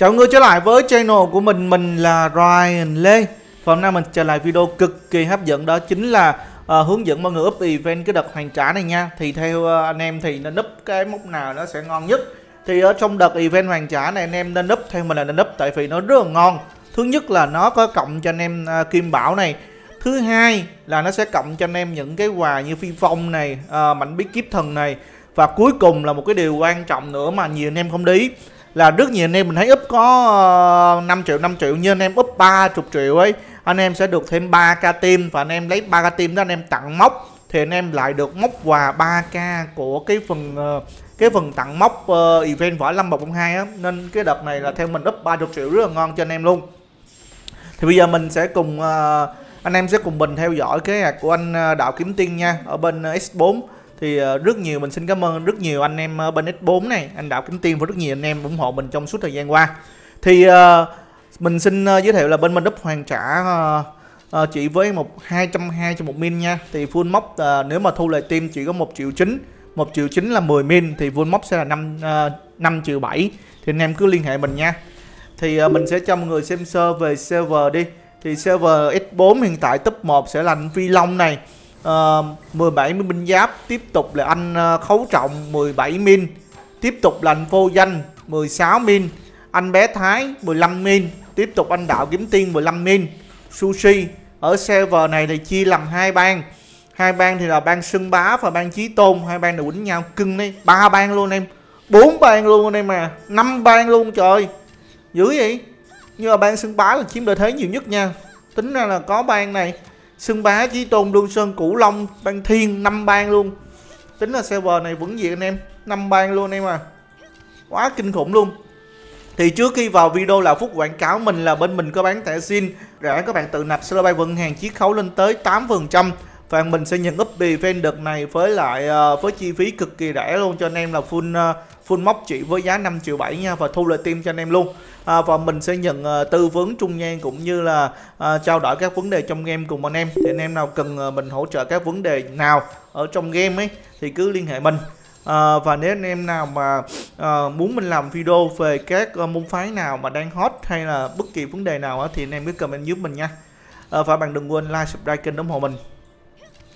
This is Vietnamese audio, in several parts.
Chào mọi người trở lại với channel của mình, mình là Ryan Lê. Và hôm nay mình trở lại video cực kỳ hấp dẫn đó chính là uh, hướng dẫn mọi người up event cái đợt hoàn trả này nha. Thì theo uh, anh em thì nên up cái mốc nào nó sẽ ngon nhất. Thì ở trong đợt event hoàn trả này anh em nên up theo mình là nên up tại vì nó rất là ngon. Thứ nhất là nó có cộng cho anh em uh, kim bảo này. Thứ hai là nó sẽ cộng cho anh em những cái quà như phi phong này, uh, mảnh bí kíp thần này. Và cuối cùng là một cái điều quan trọng nữa mà nhiều anh em không đi là rất nhiều anh em mình thấy úp có ờ, 5 triệu 5 triệu nhưng anh em úp 30 triệu ấy anh em sẽ được thêm 3k tim và anh em lấy 3k tim đó anh em tặng móc. Thì anh em lại được móc quà 3k của cái phần ờ, cái phần tặng móc uh, event võ lâm 102 á. Nên cái đợt này là theo mình úp 30 triệu rất là ngon cho anh em luôn. Thì bây giờ mình sẽ cùng uh, anh em sẽ cùng mình theo dõi cái hạt của anh đạo kiếm tiên nha ở bên S4 thì ờ, rất nhiều, mình xin cảm ơn rất nhiều anh em ờ, bên S4 này. Anh Đạo Kính Tiên và rất nhiều anh em ủng hộ mình trong suốt thời gian qua. Thì ờ, mình xin giới thiệu là bên mình đúp hoàn trả chỉ với một 220 cho một min nha. Thì full móc nếu mà thu lại tim chỉ có một triệu chín, một triệu chín là 10 min. Thì full móc sẽ là 5 5 triệu 7 thì anh em cứ liên hệ mình nha. Thì mình sẽ cho mọi người xem sơ về server đi. Thì server S4 hiện tại top 1 sẽ là anh Phi Long này uh, 17 binh giáp tiếp tục là anh uh, khấu trọng 17 min. Tiếp tục là anh vô danh 16 min. Anh bé thái 15 min. Tiếp tục anh đạo kiếm tiên 15 min. Sushi ở server này thì chia làm hai bang. Hai bang thì là bang sưng bá và bang chí tôn. Hai bang này quýnh nhau cưng đi ba bang luôn em. Bốn bang luôn anh em mà năm bang luôn trời. Dữ vậy. Nhưng mà bang sưng bá là chiếm lợi thế nhiều nhất nha. Tính ra là có bang này. Sưng Bá, Chí Tôn, Lương Sơn, Cửu Long, Ban Thiên, năm bang luôn. Tính là server này vẫn gì anh em? Năm bang luôn anh em à. Quá kinh khủng luôn. Thì trước khi vào video là phút quảng cáo mình là bên mình có bán thẻ xin để các bạn tự nạp server bay vận hàng chiết khấu lên tới 8% và mình sẽ nhận up event đợt này với lại uh, với chi phí cực kỳ rẻ luôn cho anh em là full uh, full móc chỉ với giá 5 triệu 7 nha và thu lời tim cho anh em luôn. À, và mình sẽ nhận uh, tư vấn trung gian cũng như là uh, trao đổi các vấn đề trong game cùng anh em. Thì anh em nào cần uh, mình hỗ trợ các vấn đề nào ở trong game ấy thì cứ liên hệ mình. À, và nếu anh em nào mà à, muốn mình làm video về các à, môn phái nào mà đang hot hay là bất kỳ vấn đề nào á, thì anh em cứ comment giúp mình nha. À, và bạn đừng quên like subscribe kênh ủng hộ mình.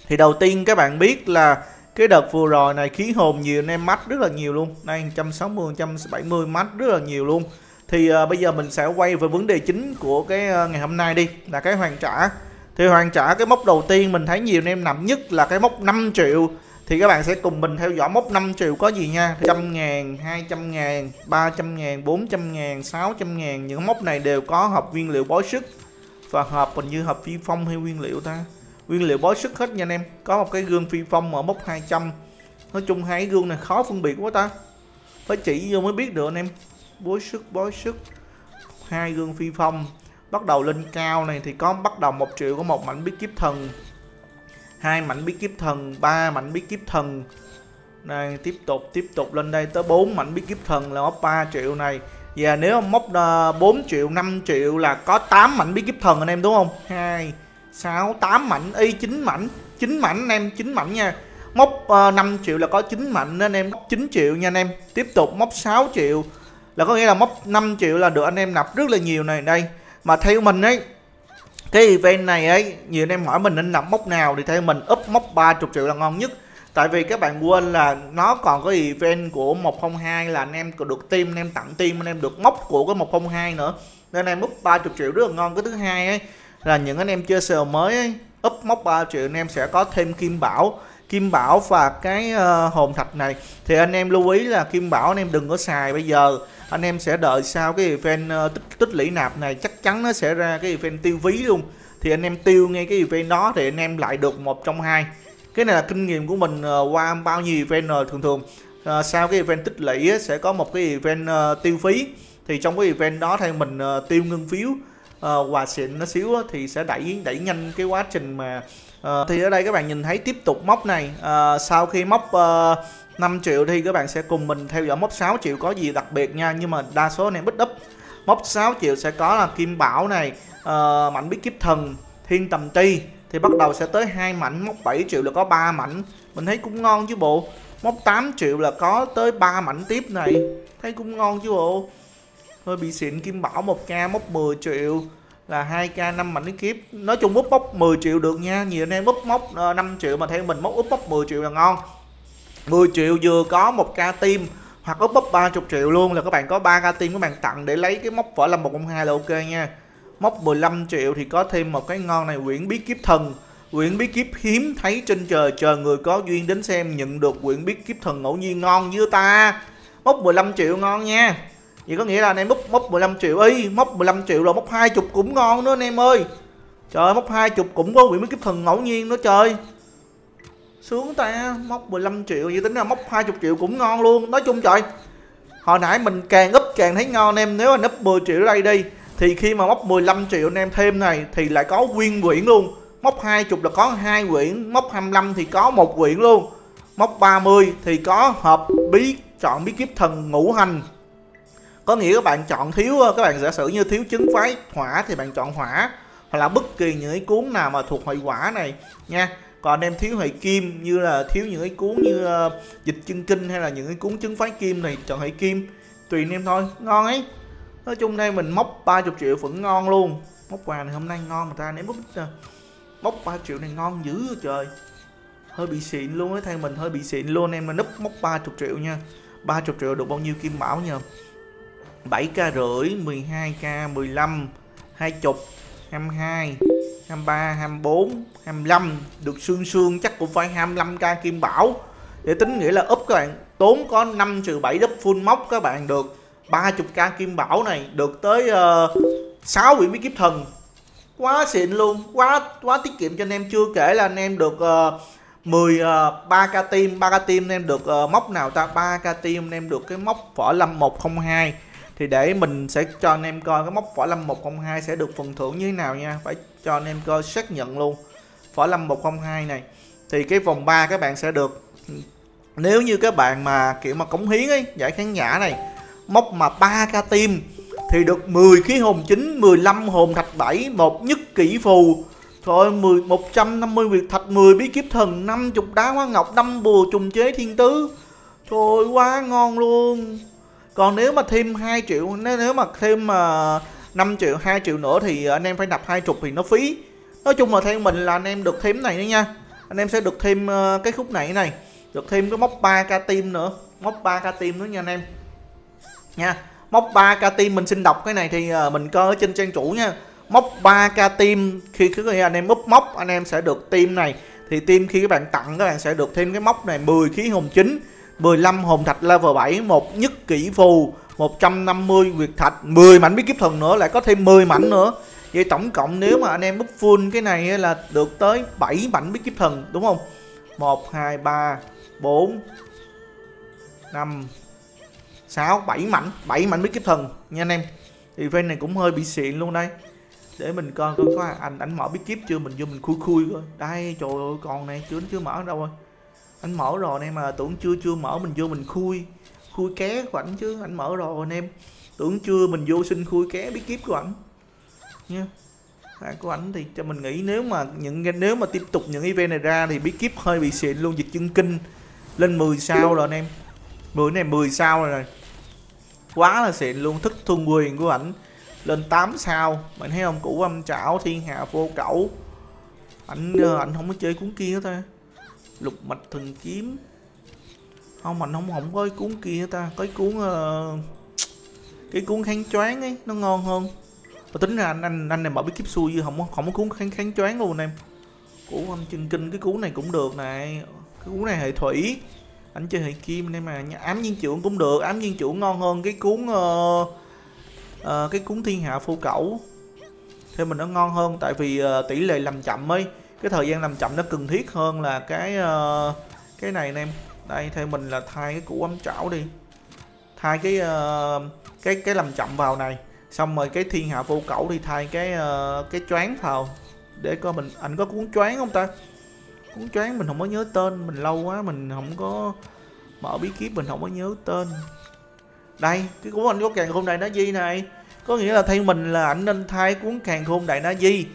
Thì đầu tiên các bạn biết là cái đợt vừa rồi này khí hồn nhiều anh em mắt rất là nhiều luôn. Đây 160 170 mắt rất là nhiều luôn. Thì uh, bây giờ mình sẽ quay về vấn đề chính của cái uh, ngày hôm nay đi là cái hoàn trả. Thì hoàn trả cái mốc đầu tiên mình thấy nhiều anh em nằm nhất là cái mốc 5 triệu. Thì các bạn sẽ cùng mình theo dõi mốc 5 triệu có gì nha. 100 ngàn 200 ngàn 300 ngàn 400 ngàn 600 ngàn những mốc này đều có hộp nguyên liệu bói sức và hộp hình như hộp phi phong hay nguyên liệu ta nguyên liệu bó sức hết nha anh em. Có một cái gương phi phong ở mốc 200 nói chung hai cái gương này khó phân biệt quá ta. Phải chỉ vô mới biết được anh em. Bó sức bó sức. Hai gương phi phong. Bắt đầu lên cao này thì có bắt đầu một triệu, có một mảnh bí kíp thần. Hai mảnh bí kíp thần, ba mảnh bí kíp thần. Này tiếp tục tiếp tục lên đây tới 4 mảnh bí kíp thần là mốc 3 triệu này. Và nếu mốc ờ, 4 triệu 5 triệu là có 8 mảnh bí kíp thần anh em, đúng không? 2 6 8 mảnh y 9 mảnh. 9 mảnh anh em 9 mảnh nha. Móc ờ, uh, 5 triệu là có 9 mảnh anh em mốc 9 triệu nha anh em. Tiếp tục móc 6 triệu là có nghĩa là móc 5 triệu là được anh em nạp rất là nhiều này đây. Mà theo mình ấy cái event này ấy nhiều anh em hỏi mình nên nạp móc nào thì theo mình up móc 30 triệu là ngon nhất. Tại vì các bạn quên là nó còn có event của 102 là anh em được team anh em tặng team anh em được móc của cái 102 nữa. Nên anh em up 30 triệu rất là ngon. Cái thứ hai ấy là những anh em chơi sờ mới ấy, up móc 3 triệu anh em sẽ có thêm kim bảo kim bảo và cái uh, hồn thạch này. Thì anh em lưu ý là kim bảo anh em đừng có xài bây giờ. Anh em sẽ đợi sau cái event uh, tích, tích lũy nạp này chắc chắn nó sẽ ra cái event tiêu ví luôn. Thì anh em tiêu ngay cái event đó thì anh em lại được một trong hai. Cái này là kinh nghiệm của mình uh, qua bao nhiêu event rồi thường thường. Uh, sau cái event tích lũy sẽ có một cái event uh, tiêu phí. Thì trong cái event đó thì mình uh, tiêu ngân phiếu. Ờ, uh, quà xịn nó xíu á, thì sẽ đẩy đẩy nhanh cái quá trình mà uh, thì ở đây các bạn nhìn thấy tiếp tục móc này. Uh, sau khi móc uh, 5 triệu thì các bạn sẽ cùng mình theo dõi móc 6 triệu có gì đặc biệt nha. Nhưng mà đa số này bích up. Móc 6 triệu sẽ có là kim bảo này uh, mảnh bí kiếp thần thiên tầm ti. Thì bắt đầu sẽ tới hai mảnh móc 7 triệu là có 3 mảnh. Mình thấy cũng ngon chứ bộ. Móc 8 triệu là có tới 3 mảnh tiếp này. Thấy cũng ngon chứ bộ hơi bị xịn, kim bảo 1k mốc 10 triệu là 2k 5 mảnh kiếp. Nói chung úp mốc 10 triệu được nha, nhiều anh em úp mốc ờ, 5 triệu mà theo mình mốc úp mốc 10 triệu là ngon. 10 triệu vừa có 1k tim hoặc úp bắp 30 triệu luôn là các bạn có 3k tim các bạn tặng để lấy cái mốc vỏ lâm 102 là ok nha. Mốc 15 triệu thì có thêm một cái ngon này quyển bí kiếp thần. Quyển bí kiếp hiếm thấy trên trời, chờ người có duyên đến xem nhận được quyển bí kiếp thần ngẫu nhiên ngon như ta? Mốc 15 triệu ngon nha vậy có nghĩa là anh em múc mốc 15 triệu. Y mốc 15 triệu rồi mốc 20 cũng ngon nữa anh em ơi. Trời ơi mốc 20 cũng có quyển mấy kiếp thần ngẫu nhiên nữa trời. Sướng ta mốc 15 triệu. Vậy tính ra mốc 20 triệu cũng ngon luôn. Nói chung trời, hồi nãy mình càng úp càng thấy ngon em. Nếu anh úp 10 triệu ở đây đi, thì khi mà mốc 15 triệu anh em thêm này, thì lại có nguyên quyển luôn. Mốc 20 là có hai quyển mốc 25 thì có một quyển luôn. Mốc 30 thì có hộp bí, chọn bí kiếp thần ngũ hành có nghĩa các bạn chọn thiếu ờ, các bạn giả sử như thiếu chứng phái hỏa thì bạn chọn hỏa hoặc là bất kỳ những cái cuốn nào mà thuộc hệ hỏa này nha. Còn em thiếu hệ kim như là thiếu những cái cuốn như uh, dịch chân kinh hay là những cái cuốn chứng phái kim này chọn hệ kim. Tùy em thôi ngon ấy. Nói chung đây mình móc 30 triệu vẫn ngon luôn. Móc quà này hôm nay ngon mà ta ném bút nè ờ, móc 3 triệu này ngon dữ trời. Hơi bị xịn luôn ấy thay mình hơi bị xịn luôn em mà núp móc 30 triệu nha. 30 triệu được bao nhiêu kim bảo nhờ? 7k rưỡi 12k 15 20 22 23 24 25 được xương xương chắc cũng phải 25k kim bảo. Để tính nghĩa là úp các bạn tốn có 5 trừ 7 đúp full móc các bạn được. 30k kim bảo này được tới uh, 6 vị bí kiếp thần. Quá xịn luôn quá quá tiết kiệm cho anh em. Chưa kể là anh em được uh, 10 uh, 3k tim 3k tim anh em được uh, móc nào ta? 3k tim anh em được cái móc võ lâm 102 thì để mình sẽ cho anh em coi cái móc võ lâm 102 sẽ được phần thưởng như thế nào nha. Phải cho anh em coi xác nhận luôn. Võ lâm 102 này. Thì cái vòng 3 các bạn sẽ được, nếu như các bạn mà, kiểu mà cống hiến ấy, giải khán giả này, móc mà 3 ca tim, thì được 10 khí hồn chính 15 hồn thạch 7 một nhất kỹ phù. Thôi 10 150 việc thạch 10 bí kiếp thần 50 đá hoa ngọc 5 bùa trùng chế thiên tứ. Trời quá ngon luôn. Còn nếu mà thêm 2 triệu Nếu, nếu mà thêm ờ, uh, 5 triệu 2 triệu nữa thì anh em phải nạp 20 thì nó phí. Nói chung là theo mình là anh em được thêm này nữa nha. Anh em sẽ được thêm uh, cái khúc này này Được thêm cái móc 3k tim nữa Móc 3k tim nữa nha anh em. Nha Móc 3k tim mình xin đọc cái này thì uh, mình coi ở trên trang chủ nha. Móc 3k tim khi khi anh em úp móc anh em sẽ được tim này. Thì tim khi các bạn tặng các bạn sẽ được thêm cái móc này 10 khí hồn chính. 15 hồn thạch level 7 một nhất kỹ phù 150 nguyệt thạch 10 mảnh bí kíp thần nữa lại có thêm 10 mảnh nữa. Vậy tổng cộng nếu mà anh em bút full cái này là được tới 7 mảnh bí kíp thần đúng không? 1, 2, 3, 4 5 6, 7 mảnh 7 mảnh bí kíp thần nha anh em. Thì fan này cũng hơi bị xịn luôn đây. Để mình coi coi có anh ảnh mở bí kíp chưa? Mình vô mình khui khui coi. Đây trời ơi còn này chưa chưa mở đâu rồi. Anh mở rồi anh em mà tưởng chưa chưa mở mình vô mình khui. Khui ké của ảnh chứ anh mở rồi anh em. Tưởng chưa mình vô xin khui ké bí kíp của ảnh. Nha. À, của ảnh thì cho mình nghĩ nếu mà những nếu mà tiếp tục những event này ra thì bí kíp hơi bị xịn luôn dịch chân kinh lên 10 sao rồi anh em. 10 này 10 sao rồi này quá là xịn luôn thức thuần quyền của ảnh lên 8 sao. Bạn thấy không? Cũ âm chảo thiên hạ vô cẩu. Ảnh ờ, ảnh không có chơi cuốn kia thôi lục mạch thần kiếm. Không mình không không có cái cuốn kia ta. Cái cuốn uh, cái cuốn kháng choáng ấy nó ngon hơn. Và tính ra anh anh anh này mở bí kíp xui chứ không không có cuốn kháng kháng choáng luôn em. Của anh chân kinh cái cuốn này cũng được này. Cái cuốn này hệ thủy. Anh chơi hệ kim nên mà ám Viên trưởng cũng được. Ám Viên trưởng ngon hơn cái cuốn uh, uh, cái cuốn thiên hạ phu cẩu. Thì mình nó ngon hơn tại vì uh, tỷ lệ làm chậm ấy cái thời gian làm chậm nó cần thiết hơn là cái uh, cái này anh em. Đây theo mình là thay cái củ ấm chảo đi. Thay cái uh, cái cái làm chậm vào này. Xong rồi cái thiên hạ vô cẩu đi thay cái uh, cái choáng vào. Để coi mình anh có cuốn choáng không ta? Cuốn choáng mình không có nhớ tên. Mình lâu quá mình không có mở bí kíp mình không có nhớ tên. Đây cái cuốn anh có càng khôn đại ná di này. Có nghĩa là thay mình là anh nên thay cuốn càng khôn đại ná di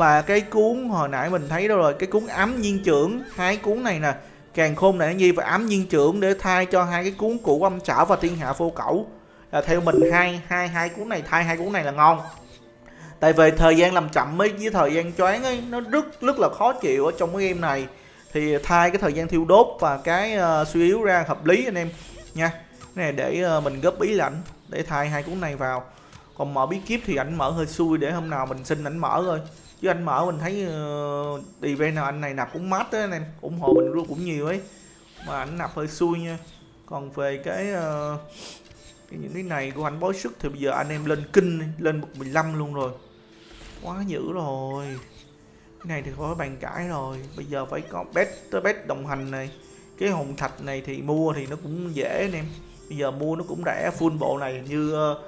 và cái cuốn hồi nãy mình thấy đâu rồi cái cuốn ấm nhiên trưởng hai cuốn này nè. Càng khôn đại nhi và ấm nhiên trưởng để thay cho hai cái cuốn cũ âm trảo và thiên hạ vô cẩu. Là theo mình hai hai hai cuốn này thay hai cuốn này là ngon. Tại vì thời gian làm chậm ấy với thời gian choáng ấy nó rất rất là khó chịu ở trong cái game này. Thì thay cái thời gian thiêu đốt và cái uh, suy yếu ra hợp lý anh em. Nha cái này để uh, mình góp ý là ảnh để thay hai cuốn này vào. Còn mở bí kíp thì ảnh mở hơi xui để hôm nào mình xin ảnh mở thôi chứ anh mở mình thấy uh, event nào anh này nạp cũng mát á anh em ủng hộ mình luôn cũng nhiều ấy. Mà anh nạp hơi xui nha. Còn về cái uh, những cái này của anh bói sức thì bây giờ anh em lên kinh lên 115 luôn rồi. Quá dữ rồi. Cái này thì khỏi bàn cãi rồi. Bây giờ phải có bet tới bet đồng hành này. Cái hồn thạch này thì mua thì nó cũng dễ anh em. Bây giờ mua nó cũng rẻ full bộ này như uh,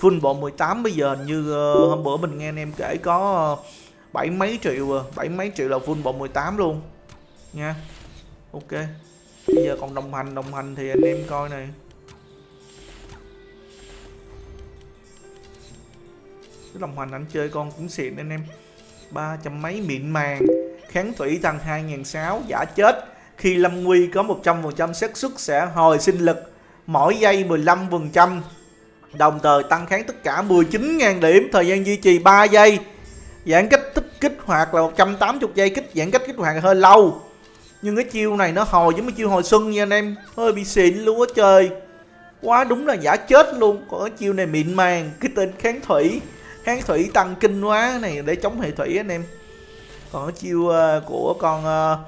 full bộ 18 bây giờ như uh, hôm bữa mình nghe anh em kể có uh, bảy mấy triệu à, bảy mấy triệu là full bộ 18 luôn. Nha. Ok. Bây giờ còn đồng hành đồng hành thì anh em coi này. Cái đồng hành anh chơi con cũng xịn anh em. Ba trăm mấy mịn màng. Kháng thủy tăng 2006 giả chết. Khi lâm nguy có 100% xác suất sẽ hồi sinh lực. Mỗi giây 15% đồng thời tăng kháng tất cả 19.000 điểm. Thời gian duy trì 3 giây giãn cách thích kích hoạt là 180 giây kích giãn cách kích hoạt hơi lâu. Nhưng cái chiêu này nó hồi giống như chiêu hồi xuân nha anh em. Hơi bị xịn luôn á trời. Quá đúng là giả chết luôn. Còn cái chiêu này mịn màng. Cái tên kháng thủy. Kháng thủy tăng kinh quá này để chống hệ thủy anh em. Còn cái chiêu uh, của con uh,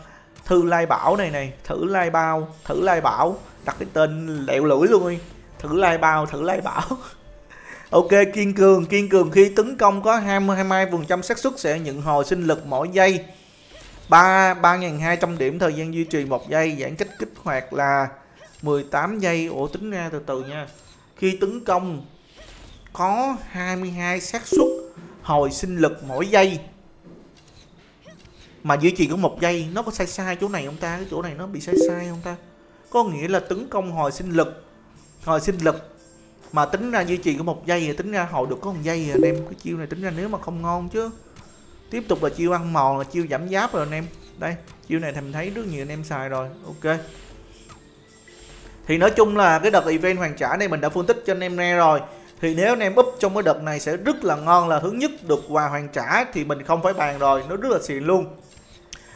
thư lai bảo này này. Thử lai bao thử lai bảo. Đặt cái tên lẹo lưỡi luôn đi. Thử lai bao thử lai bảo. ok, kiên cường kiên cường. Khi tấn công có 20 22 phần trăm xác suất sẽ nhận hồi sinh lực mỗi giây. Ba ba nghìn hai trăm điểm, thời gian duy trì một giây. Giãn cách kích hoạt là 18 giây. Ủa, tính ra từ từ nha. Khi tấn công có 22 xác suất hồi sinh lực mỗi giây, mà duy trì có một giây, nó có sai sai chỗ này không ta? Cái chỗ này nó bị sai sai không ta? Có nghĩa là tấn công hồi sinh lực, hồi sinh lực mà tính ra duy trì có một giây thì tính ra hồi được có một giây à, anh em cái chiêu này tính ra nếu mà không ngon chứ. Tiếp tục là chiêu ăn mòn là chiêu giảm giáp rồi anh em. Đây chiêu này thì mình thấy rất nhiều anh em xài rồi ok. Thì nói chung là cái đợt event hoàn trả này mình đã phân tích cho anh em nghe rồi. Thì nếu anh em up trong cái đợt này sẽ rất là ngon là thứ nhất được quà hoàn trả thì mình không phải bàn rồi nó rất là xịn luôn.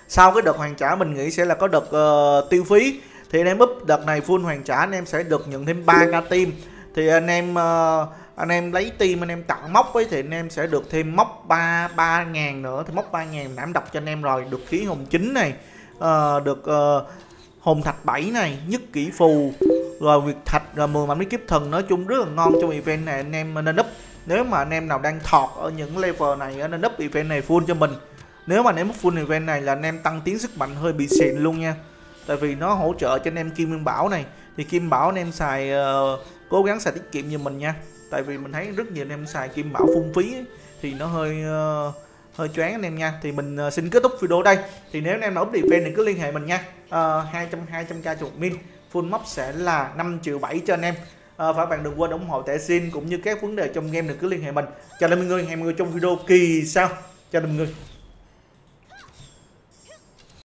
Sau cái đợt hoàn trả mình nghĩ sẽ là có đợt uh, tiêu phí. Thì anh em up đợt này full hoàn trả anh em sẽ được nhận thêm 3 k tim thì anh em uh, anh em lấy tim anh em tặng móc ấy thì anh em sẽ được thêm móc ba ba ngàn nữa thì móc ba ngàn nãy đọc cho anh em rồi được khí hồn chính này uh, được uh, hồn thạch 7 này nhất kỹ phù rồi nguyệt thạch rồi 10 mảnh bí kiếp thần nói chung rất là ngon trong event này anh em nên up nếu mà anh em nào đang thọt ở những level này nên up event này full cho mình nếu mà anh em full event này là anh em tăng tiến sức mạnh hơi bị xịn luôn nha tại vì nó hỗ trợ cho anh em kim nguyên bảo này thì kim bảo anh em xài uh, cố gắng xài tiết kiệm như mình nha. Tại vì mình thấy rất nhiều anh em xài kim bảo phung phí ấy, thì nó hơi uh, hơi choáng anh em nha. Thì mình uh, xin kết thúc video đây. Thì nếu anh em nào up event thì cứ liên hệ mình nha. Uh, 200 200 k chuột min. Full móc sẽ là 5 triệu 7 cho anh em. Ờ, à, phải bạn đừng quên ủng hộ thẻ xin cũng như các vấn đề trong game đừng cứ liên hệ mình. Chào mọi người hẹn mọi người trong video kỳ sau. Chào mọi người.